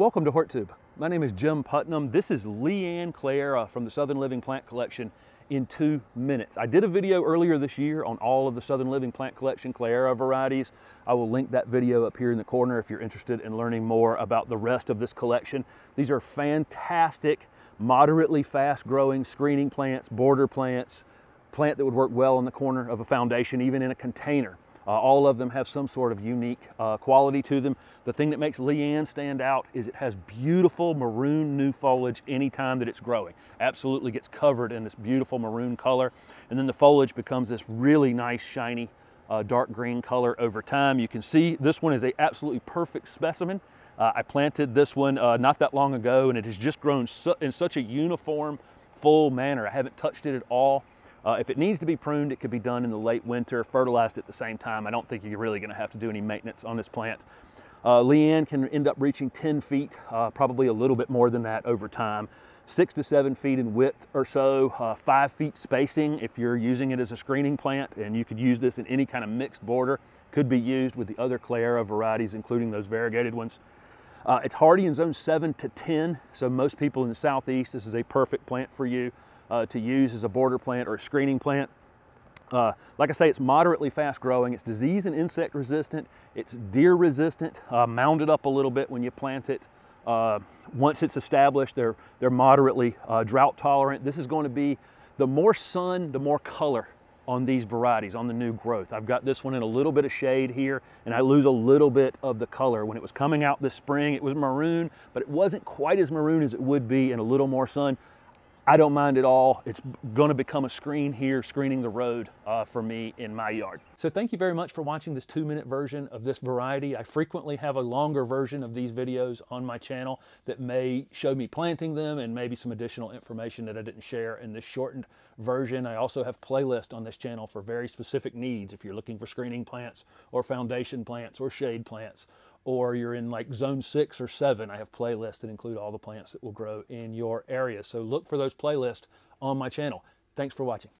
Welcome to HortTube. My name is Jim Putnam. This is LeAnn Cleyera uh, from the Southern Living Plant Collection in two minutes. I did a video earlier this year on all of the Southern Living Plant Collection Cleyera varieties. I will link that video up here in the corner if you're interested in learning more about the rest of this collection. These are fantastic, moderately fast growing screening plants, border plants, plant that would work well in the corner of a foundation, even in a container. Uh, all of them have some sort of unique uh, quality to them. The thing that makes LeAnn stand out is it has beautiful maroon new foliage anytime that it's growing. Absolutely gets covered in this beautiful maroon color. And then the foliage becomes this really nice, shiny, uh, dark green color over time. You can see this one is a absolutely perfect specimen. Uh, I planted this one uh, not that long ago and it has just grown su in such a uniform, full manner. I haven't touched it at all. Uh, if it needs to be pruned, it could be done in the late winter, fertilized at the same time. I don't think you're really gonna have to do any maintenance on this plant. Uh, LeAnn can end up reaching 10 feet, uh, probably a little bit more than that over time. Six to seven feet in width or so, uh, five feet spacing if you're using it as a screening plant, and you could use this in any kind of mixed border. Could be used with the other Cleyera varieties, including those variegated ones. Uh, it's hardy in zone seven to 10, so most people in the southeast, this is a perfect plant for you uh, to use as a border plant or a screening plant. Uh, like I say, it's moderately fast growing. It's disease and insect resistant. It's deer resistant, uh, mounded up a little bit when you plant it. Uh, once it's established, they're, they're moderately uh, drought tolerant. This is going to be the more sun, the more color on these varieties, on the new growth. I've got this one in a little bit of shade here, and I lose a little bit of the color. When it was coming out this spring, it was maroon, but it wasn't quite as maroon as it would be in a little more sun. I don't mind at all. It's gonna become a screen here, screening the road uh, for me in my yard. So thank you very much for watching this two minute version of this variety. I frequently have a longer version of these videos on my channel that may show me planting them and maybe some additional information that I didn't share in this shortened version. I also have playlists on this channel for very specific needs if you're looking for screening plants or foundation plants or shade plants or you're in like zone six or seven, I have playlists that include all the plants that will grow in your area. So look for those playlists on my channel. Thanks for watching.